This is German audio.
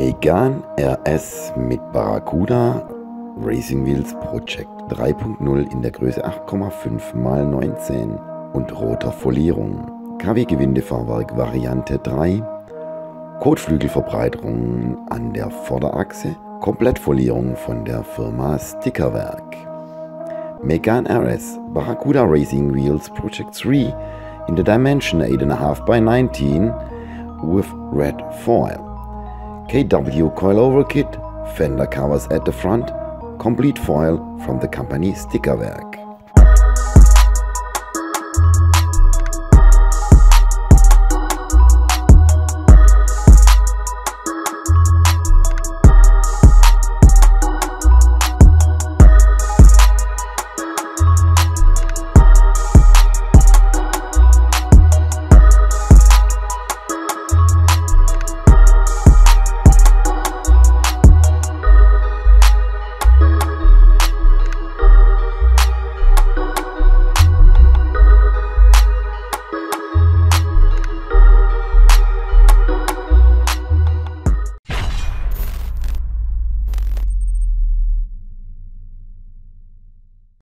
Megane RS mit Barracuda Racing Wheels Project 3.0 in der Größe 8,5 x 19 und roter Folierung. KW-Gewindefahrwerk Variante 3. Kotflügelverbreiterung an der Vorderachse. Komplettfolierung von der Firma Stickerwerk. Megane RS Barracuda Racing Wheels Project 3 in the dimension 8.5 by 19 with red foil. KW coilover kit, fender covers at the front, complete foil from the company Stickerwerk.